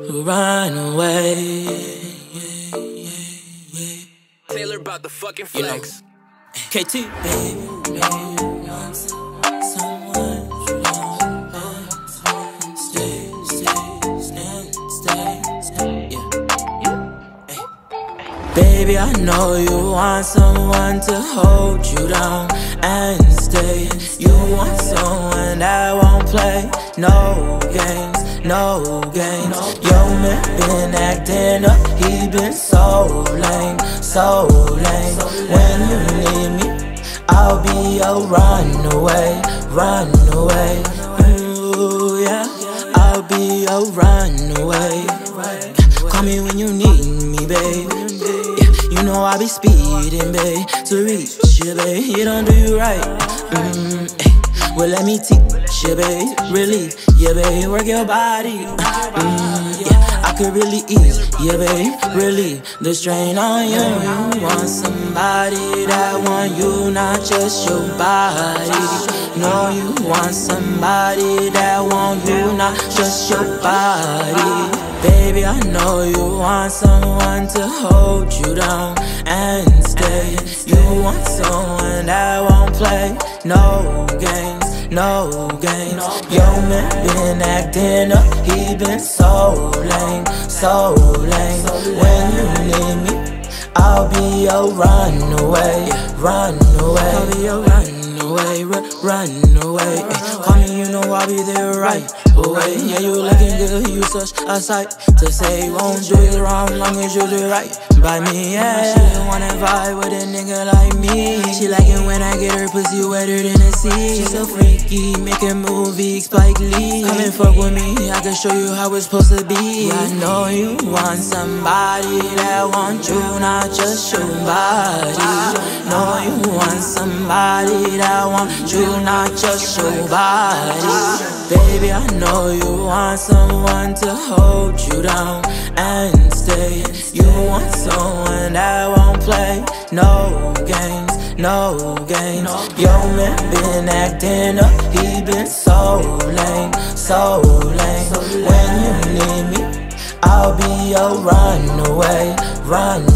run away. Taylor about the fucking You know. flex. KT, baby. Hey. Baby, I know you want someone to hold you down and stay. You want someone that won't play no games, no games. Yo, man been acting up, he been so lame, so lame. When you need me, I'll be a runaway, run away. Ooh, yeah, I'll be a runaway. Call me when you need me, babe. Yeah, you know I be speeding, babe, to reach you, babe. It don't do you right. Mm, eh. Well, let me teach you, babe. Relief, yeah, babe. Work your body. Mm, yeah, I could really ease, yeah, babe. Relieve the strain on you. You want somebody that want you, not just your body. No, you want somebody that want you, not just your body. Baby, I know you want someone to hold you down and stay. You want someone that won't play no games, no games. Yo, man been acting up, he been so lame, so lame. When you need me, I'll be a runaway, run away. I'll be a runaway, run, run away. Call me, you know I'll be there right away. Yeah, you looking good, you such a sight to say. Won't do it wrong, long as you do right by me. Yeah, she wanna vibe with a nigga like me. She like it when I get her pussy wetter than a sea. She so freaky, making movies, Spike Lee. Come and fuck with me, I can show you how it's supposed to be. I know you want somebody that want you, not just your body. Know you want somebody that want you, not just your body. Baby, I know you want someone to hold you down and stay. You want someone that won't play no games, no games. Yo, man been acting up, he been so lame, so lame. When you need me, I'll be a runaway, runaway.